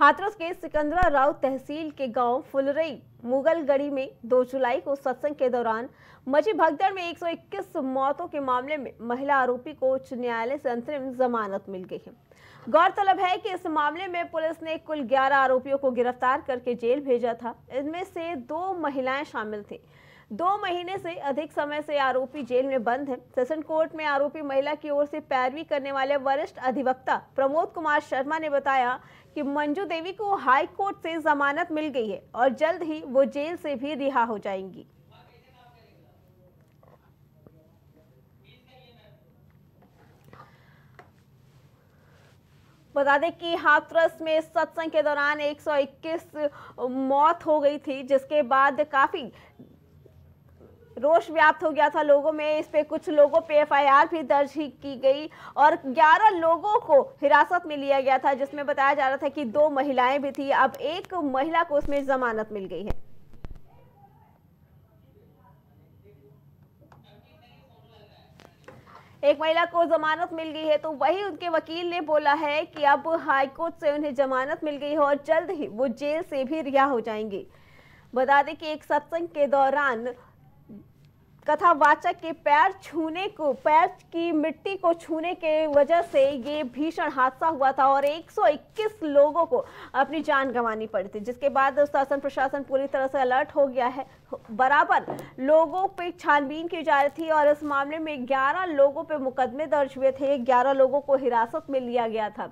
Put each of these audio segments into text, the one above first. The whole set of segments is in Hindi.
हाथरस के सिकंदरा राव तहसील के गाँव फुलरई, मुगलगढ़ी में 2 जुलाई को सत्संग के दौरान मची भगदड़ में 121 मौतों के मामले में महिला आरोपी को उच्च न्यायालय से अंतरिम जमानत मिल गई है। गौरतलब है कि इस मामले में पुलिस ने कुल 11 आरोपियों को गिरफ़्तार करके जेल भेजा था। इनमें से दो महिलाएँ शामिल थी। दो महीने से अधिक समय से आरोपी जेल में बंद है। सेशन कोर्ट में आरोपी महिला की ओर से पैरवी करने वाले वरिष्ठ अधिवक्ता प्रमोद कुमार शर्मा ने बताया कि मंजू देवी को हाई कोर्ट से जमानत मिल गई है और जल्द ही वो जेल से भी रिहा हो जाएँगी। बता दें कि हाथरस में सत्संग के दौरान 121 मौत हो गई थी, जिसके बाद काफ़ी रोष व्याप्त हो गया था लोगों में। इस पे कुछ लोगों पे एफआईआर भी दर्ज ही की गई और 11 लोगों को हिरासत में लिया गया था, जिसमें बताया जा रहा था कि दो महिलाएँ भी थी। अब एक महिला को उसमें जमानत मिल गई है। एक महिला को जमानत मिल गई है तो वही उनके वकील ने बोला है कि अब हाईकोर्ट से उन्हें जमानत मिल गई है और जल्द ही वो जेल से भी रिहा हो जाएँगे। बता दें कि एक सत्संग के दौरान कथावाचक के पैर छूने को, पैर की मिट्टी को छूने के वजह से ये भीषण हादसा हुआ था और 121 लोगों को अपनी जान गंवानी पड़ी थी, जिसके बाद शासन प्रशासन पूरी तरह से अलर्ट हो गया है। बराबर लोगों पे छानबीन की जा रही थी और इस मामले में 11 लोगों पे मुकदमे दर्ज हुए थे 11 लोगों को हिरासत में लिया गया था।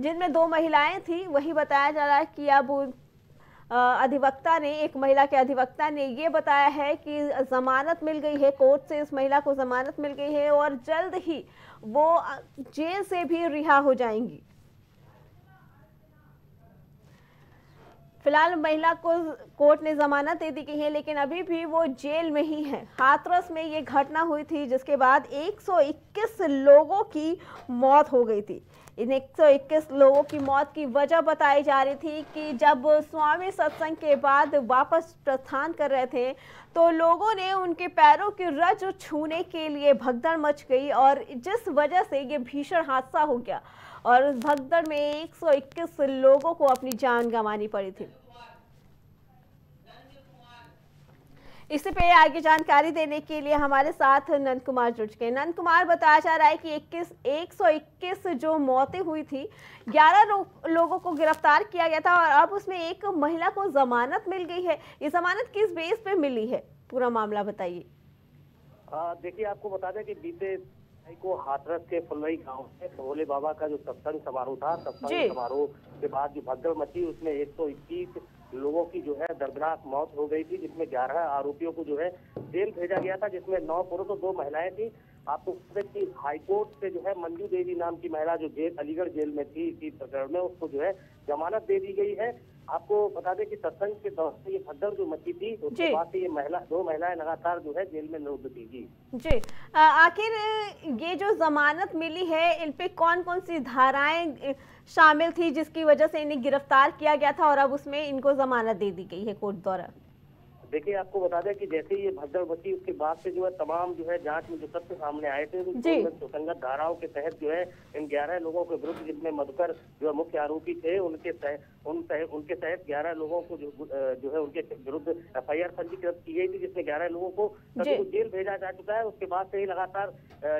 जिनमें दो महिलाएँ थी, वही बताया जा रहा है कि अब अधिवक्ता ने, एक महिला के अधिवक्ता ने ये बताया है कि जमानत मिल गई है, कोर्ट से इस महिला को जमानत मिल गई है और जल्द ही वो जेल से भी रिहा हो जाएँगी। फ़िलहाल महिला को कोर्ट ने जमानत दे दी गई है, लेकिन अभी भी वो जेल में ही है। हाथरस में ये घटना हुई थी, जिसके बाद 121 लोगों की मौत हो गई थी। इन 121 लोगों की मौत की वजह बताई जा रही थी कि जब स्वामी सत्संग के बाद वापस प्रस्थान कर रहे थे तो लोगों ने उनके पैरों की रज छूने के लिए भगदड़ मच गई और जिस वजह से ये भीषण हादसा हो गया और उस भगदड़ में 121 लोगों को अपनी जान गंवानी पड़ी थी। इसी पे आगे जानकारी देने के लिए हमारे साथ नंद कुमार जुड़ गए नंद कुमार बताया जा रहा है कि 21 121 जो मौतें हुई थी 11 लो, लोगों को गिरफ़्तार किया गया था और अब उसमें एक महिला को जमानत मिल गई है। ये जमानत किस बेस पे मिली है? पूरा मामला बताइए। देखिए आपको बता दें कि बीते को हाथरस के फुलवई गाँव में भोले बाबा का जो सत्संग समारोह था सत्संग समारोह के बाद जो भगदड़ मची उसमें एक सौ इक्कीस लोगों की जो है दर्दनाक मौत हो गई थी, जिसमें ग्यारह आरोपियों को जो है जेल भेजा गया था, जिसमें नौ पुरुष और दो महिलाएँ थी। आपको कि हाईकोर्ट से जो है मंजू देवी नाम की महिला जो जेल अलीगढ़ जेल में थी इसी प्रकरण में उसको जो है जमानत दे दी गई है। आपको बता दें कि सत्संग के दौरान ये भगदड़ जो मची थी उसके बाद से ये महिला दो महिलाएँ लगातार जो है जेल में निरुद्ध थी। जी। जी। आखिर ये जो जमानत मिली है इन पे कौन कौन सी धाराएँ शामिल थी जिसकी वजह से इन्हें गिरफ़्तार किया गया था और अब उसमें इनको जमानत दे दी गई है कोर्ट द्वारा? देखिए आपको बता दें कि जैसे ये भगदड़ बची उसके बाद से जो है तमाम जो है जाँच में जो तथ्य सामने आए थे सुसंगत धाराओं के तहत जो है इन ग्यारह लोगों के विरुद्ध जिसमें मधुकर जो है मुख्य आरोपी थे उनके उन उनके तहत ग्यारह लोगों को जो जो है उनके विरुद्ध एफ़ आई आर पंजीकृत की गई थी जिसमें ग्यारह लोगों को सभी को जेल भेजा जा चुका है। उसके बाद से ही लगातार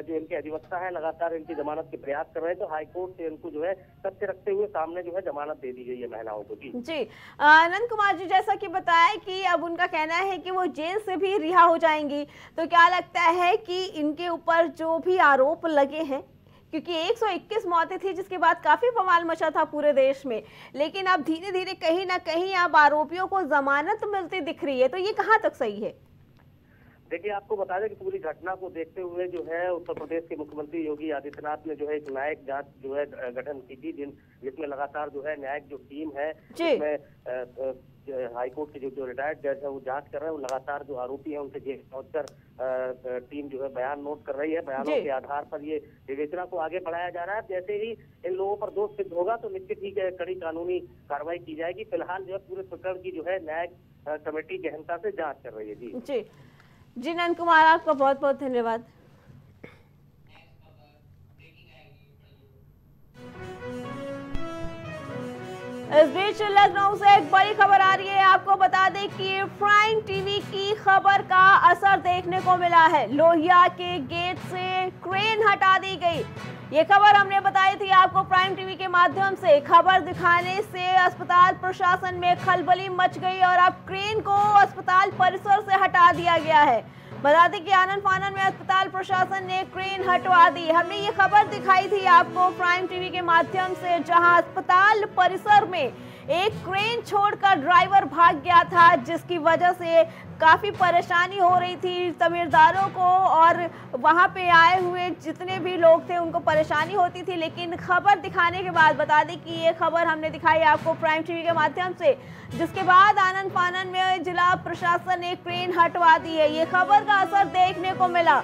जो इनके अधिवक्ता है लगातार इनकी जमानत के प्रयास कर रहे हैं तो हाईकोर्ट से इनको जो है तथ्य रखते हुए सामने जो है जमानत दे दी गई है महिलाओं को। जी। जी। आनंद कुमार जी जैसा की बताया की अब उनका कहना है कि वो जेल से भी रिहा हो जाएँगी। तो क्या लगता है कि इनके ऊपर जो भी आरोप लगे हैं क्योंकि 121 मौतें थी जिसके बाद काफ़ी बवाल मचा था पूरे देश में। लेकिन अब धीरे धीरे कहीं ना कहीं अब आरोपियों को जमानत मिलती दिख रही है। तो ये कहाँ तक सही है? देखिए आपको बता दें कि पूरी घटना को देखते हुए जो है उत्तर प्रदेश के मुख्यमंत्री योगी आदित्यनाथ ने जो है एक न्यायिक जाँच जो है गठन की थी जिन जिसमें लगातार जो है न्यायिक जो टीम है उसमें हाईकोर्ट के जो जो रिटायर्ड जज है वो जाँच कर रहे हैं। वो लगातार जो आरोपी है उनसे जेल पहुंचकर टीम जो है बयान नोट कर रही है। बयानों के आधार पर ये विवेचना को आगे बढ़ाया जा रहा है। जैसे ही इन लोगों पर दोष सिद्ध होगा तो निश्चित ही कड़ी कानूनी कार्रवाई की जाएगी। फ़िलहाल जो है पूरे प्रकरण की जो है न्यायिक कमेटी गहनता से जाँच कर रही है। जी। जी। जी नंद कुमार आपका बहुत बहुत धन्यवाद। इस बीच लखनऊ से एक बड़ी खबर आ रही है। आपको बता दें कि प्राइम टीवी की खबर का असर देखने को मिला है। लोहिया के गेट से क्रेन हटा दी गई। ये खबर हमने बताई थी आपको प्राइम टीवी के माध्यम से। खबर दिखाने से अस्पताल प्रशासन में खलबली मच गई और अब क्रेन को अस्पताल परिसर से हटा दिया गया है। बता दें कि आनंद फानन में अस्पताल प्रशासन ने क्रेन हटवा दी। हमने ये खबर दिखाई थी आपको प्राइम टीवी के माध्यम से, जहाँ अस्पताल परिसर में एक क्रेन छोड़कर ड्राइवर भाग गया था, जिसकी वजह से काफ़ी परेशानी हो रही थी तमीरदारों को और वहाँ पे आए हुए जितने भी लोग थे उनको परेशानी होती थी। लेकिन खबर दिखाने के बाद बता दें कि ये खबर हमने दिखाई आपको प्राइम टीवी के माध्यम से, जिसके बाद आनंद फानन में जिला प्रशासन ने क्रेन हटवा दी है। ये खबर का असर देखने को मिला।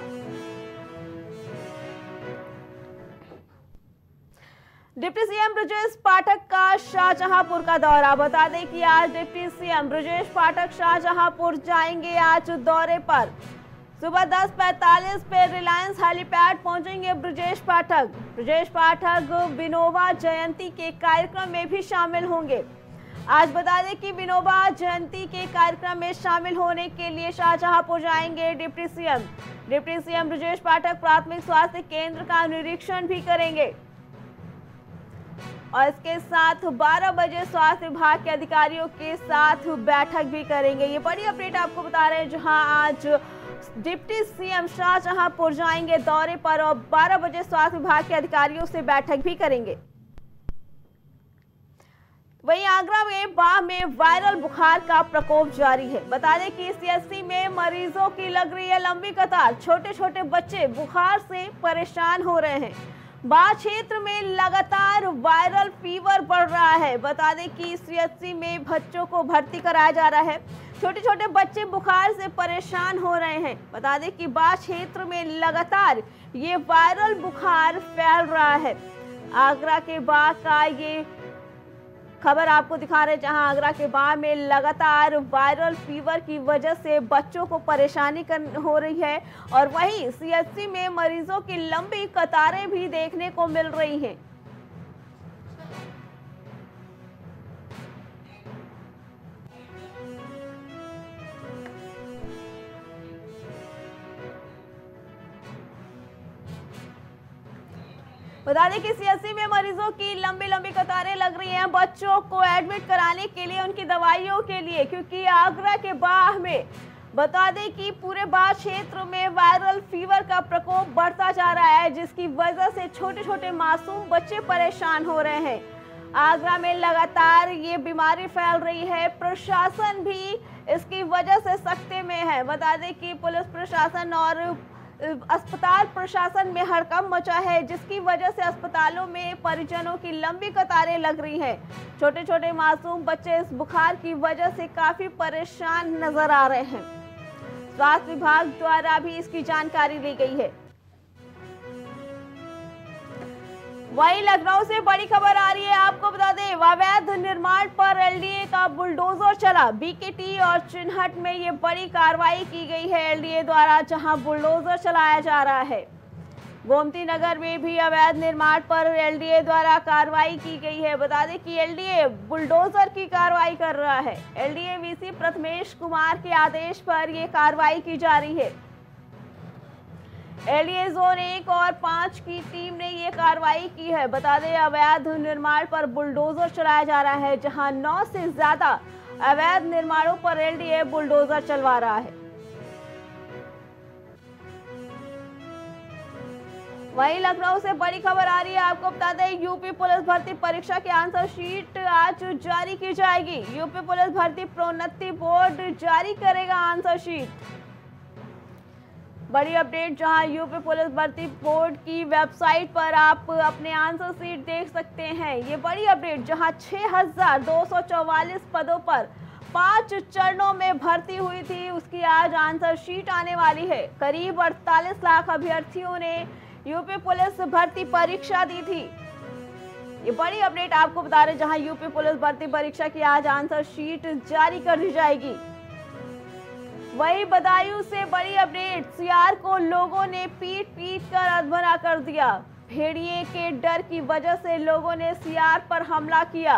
डिप्टी सीएम ब्रजेश पाठक का शाहजहांपुर का दौरा। बता दें कि आज डिप्टी सीएम ब्रजेश पाठक शाहजहांपुर जाएँगे आज दौरे पर। सुबह 10:45 पे रिलायंस हेलीपैड पहुँचेंगे ब्रजेश पाठक। ब्रजेश पाठक विनोबा जयंती के कार्यक्रम में भी शामिल होंगे। आज बता दें कि विनोबा जयंती के कार्यक्रम में शामिल होने के लिए शाहजहांपुर जाएँगे deputy CM. Deputy CM Brajesh Pathak प्राथमिक स्वास्थ्य केंद्र का निरीक्षण भी करेंगे। और इसके साथ 12 बजे स्वास्थ्य विभाग के अधिकारियों के साथ बैठक भी करेंगे। ये बड़ी अपडेट आपको बता रहे हैं, जहाँ आज डिप्टी सीएम शाहजहांपुर जाएँगे दौरे पर और 12 बजे स्वास्थ्य विभाग के अधिकारियों से बैठक भी करेंगे। वहीं आगरा में बाह में वायरल बुखार का प्रकोप जारी है। बता दें कि सीएससी में मरीजों की लग रही है लंबी कतार। छोटे छोटे बच्चे बुखार से परेशान हो रहे हैं। बाढ़ क्षेत्र में लगातार वायरल फीवर बढ़ रहा है। बता दें कि सीएचसी में बच्चों को भर्ती कराया जा रहा है। छोटे छोटे बच्चे बुखार से परेशान हो रहे हैं। बता दें कि बा क्षेत्र में लगातार ये वायरल बुखार फैल रहा है। आगरा के बाढ़ का ये खबर आपको दिखा रहे जहाँ आगरा के बाढ़ में लगातार वायरल फीवर की वजह से बच्चों को परेशानी हो रही है और वहीं सीएचसी में मरीजों की लंबी कतारें भी देखने को मिल रही हैं। बता दें कि सीएससी में मरीजों की लंबी लंबी कतारें लग रही हैं। बच्चों को एडमिट कराने के लिए, उनकी दवाइयों के लिए, क्योंकि आगरा के बाह में। बता दें कि पूरे बाढ़ क्षेत्र में वायरल फीवर का प्रकोप बढ़ता जा रहा है, जिसकी वजह से छोटे छोटे मासूम बच्चे परेशान हो रहे हैं। आगरा में लगातार ये बीमारी फैल रही है। प्रशासन भी इसकी वजह से सख्ते में है। बता दें कि पुलिस प्रशासन और अस्पताल प्रशासन में हड़कम मचा है, जिसकी वजह से अस्पतालों में परिजनों की लंबी कतारें लग रही हैं। छोटे छोटे मासूम बच्चे इस बुखार की वजह से काफ़ी परेशान नज़र आ रहे हैं। स्वास्थ्य विभाग द्वारा भी इसकी जानकारी ली गई है। वहीं लखनऊ से बड़ी खबर आ रही है, आपको बता दें अवैध निर्माण पर एलडीए का बुलडोजर चला। बीकेटी और चिन्हट में ये बड़ी कार्रवाई की गई है एलडीए द्वारा, जहाँ बुलडोजर चलाया जा रहा है। गोमती नगर में भी अवैध निर्माण पर एलडीए द्वारा कार्रवाई की गई है। बता दें कि एलडीए बुलडोजर की कार्रवाई कर रहा है। एलडीए वीसी प्रथमेश कुमार के आदेश पर यह कार्रवाई की जा रही है। एलडीए जोन एक और पाँच की टीम ने ये कार्रवाई की है। बता दें, अवैध निर्माण पर बुलडोजर चलाया जा रहा है, जहाँ नौ से ज़्यादा अवैध निर्माणों पर एलडीए बुलडोजर चलवा रहा है। वहीं लखनऊ से बड़ी खबर आ रही है, आपको बता दें, यूपी पुलिस भर्ती परीक्षा की आंसर शीट आज जारी की जाएगी। यूपी पुलिस भर्ती प्रोन्नति बोर्ड जारी करेगा आंसर शीट। बड़ी अपडेट जहाँ यूपी पुलिस भर्ती बोर्ड की वेबसाइट पर आप अपने आंसर सीट देख सकते हैं। ये बड़ी अपडेट जहाँ 6,244 पदों पर पाँच चरणों में भर्ती हुई थी उसकी आज आंसर शीट आने वाली है। करीब 48 लाख अभ्यर्थियों ने यूपी पुलिस भर्ती परीक्षा दी थी। ये बड़ी अपडेट आपको बता रहे जहाँ यूपी पुलिस भर्ती परीक्षा की आज आंसर शीट जारी कर दी जाएगी। वही बदायूं से बड़ी अपडेट सियार को लोगों ने पीट पीट कर अधमरा कर दिया। भेड़िए के डर की वजह से लोगों ने सियार पर हमला किया।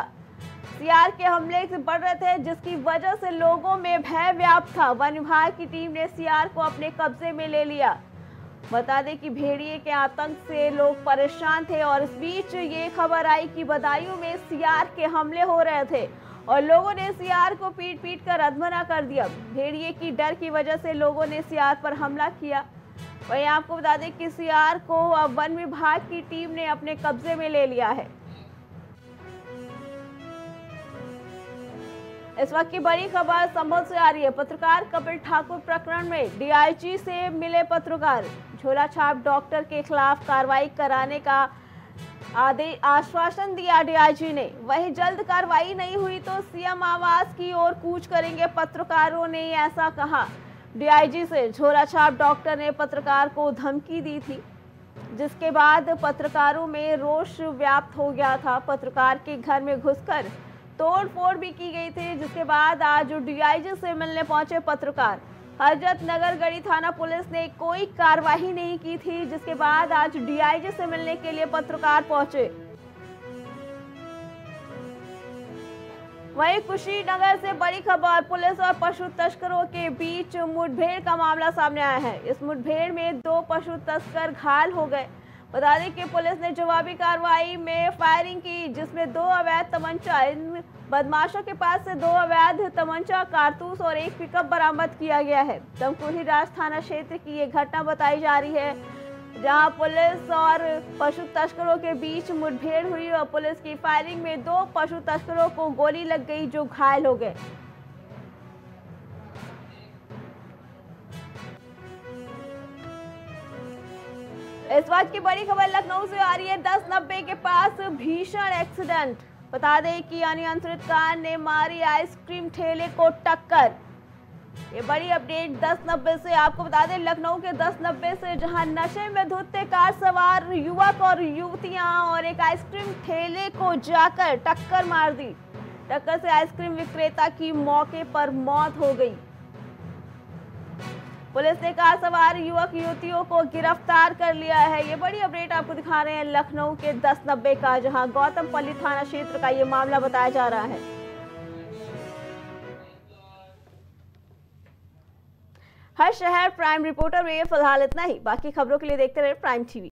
सियार के हमले से बढ़ रहे थे, जिसकी वजह से लोगों में भय व्याप्त था। वन विभाग की टीम ने सियार को अपने कब्जे में ले लिया। बता दें कि भेड़िए के आतंक से लोग परेशान थे और इस बीच ये खबर आई कि बदायूं में सियार के हमले हो रहे थे। और लोगों ने सियार को पीट पीट कर अधमरा कर दिया। भेड़िए की डर की वजह से लोगों ने सियार पर हमला किया। वहीं आपको बता दें कि सियार को अब वन विभाग की टीम ने अपने कब्जे में ले लिया है। इस वक्त की बड़ी खबर संभल से आ रही है। पत्रकार कपिल ठाकुर प्रकरण में डीआईजी से मिले पत्रकार। झोला छाप डॉक्टर के खिलाफ कार्रवाई कराने का आश्वासन दिया डीआईजी ने। वही जल्द कार्रवाई नहीं हुई तो सीएम आवास की ओर कूच करेंगे पत्रकारों ने, ऐसा कहा। डीआईजी से झोला छाप डॉक्टर ने पत्रकार को धमकी दी थी, जिसके बाद पत्रकारों में रोष व्याप्त हो गया था। पत्रकार के घर में घुसकर तोड़ फोड़ भी की गई थी, जिसके बाद आज डीआईजी से मिलने पहुँचे पत्रकार। हज़रत नगर गढ़ी थाना पुलिस ने कोई कार्रवाई नहीं की थी, जिसके बाद आज डीआईजी से मिलने के लिए पत्रकार पहुँचे। वहीं कुशीनगर से बड़ी खबर, पुलिस और पशु तस्करों के बीच मुठभेड़ का मामला सामने आया है। इस मुठभेड़ में दो पशु तस्कर घायल हो गए। बता दें कि पुलिस ने जवाबी कार्रवाई में फायरिंग की, जिसमें दो अवैध तमंचा, इन बदमाशों के पास से दो अवैध तमंचा, कारतूस और एक पिकअप बरामद किया गया है। तमकुही राज थाना क्षेत्र की ये घटना बताई जा रही है, जहाँ पुलिस और पशु तस्करों के बीच मुठभेड़ हुई और पुलिस की फायरिंग में दो पशु तस्करों को गोली लग गई, जो घायल हो गए। इस वक्त की बड़ी खबर लखनऊ से आ रही है। दस नब्बे के पास भीषण एक्सीडेंट बता दें कि अनियंत्रित कार ने मारी आइसक्रीम ठेले को टक्कर। ये बड़ी अपडेट दस नब्बे से। आपको बता दें, लखनऊ के दस नब्बे से जहाँ नशे में धुते कार सवार युवक और युवतियाँ और एक आइसक्रीम ठेले को जाकर टक्कर मार दी। टक्कर से आइसक्रीम विक्रेता की मौके पर मौत हो गई। पुलिस ने कार सवार युवक युवतियों को गिरफ़्तार कर लिया है। ये बड़ी अपडेट आपको दिखा रहे हैं लखनऊ के दस नब्बे का, जहाँ गौतम पल्ली थाना क्षेत्र का ये मामला बताया जा रहा है। हर शहर, प्राइम रिपोर्टर में फ़िलहाल इतना ही। बाकी खबरों के लिए देखते रहे प्राइम टीवी।